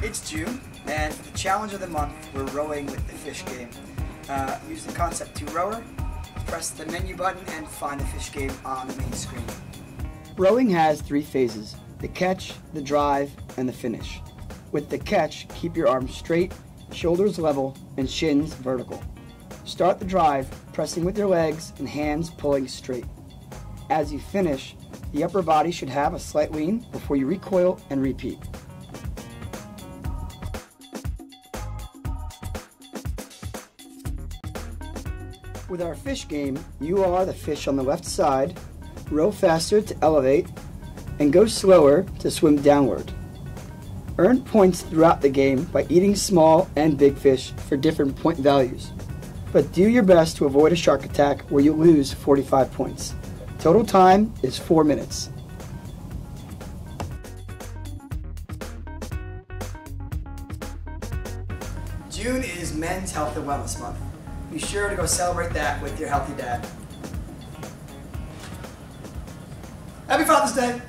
It's June, and for the challenge of the month, we're rowing with the fish game. Uh, use the Concept2 rower, press the menu button, and find the fish game on the main screen. Rowing has three phases the catch, the drive, and the finish. With the catch, keep your arms straight, shoulders level, and shins vertical. Start the drive, pressing with your legs and hands pulling straight. As you finish, the upper body should have a slight lean before you recoil and repeat. With our fish game, you are the fish on the left side, row faster to elevate, and go slower to swim downward. Earn points throughout the game by eating small and big fish for different point values. But do your best to avoid a shark attack where you lose 45 points. Total time is 4 minutes. June is Men's Health and Wellness Month. Be sure to go celebrate that with your healthy dad. Happy Father's Day!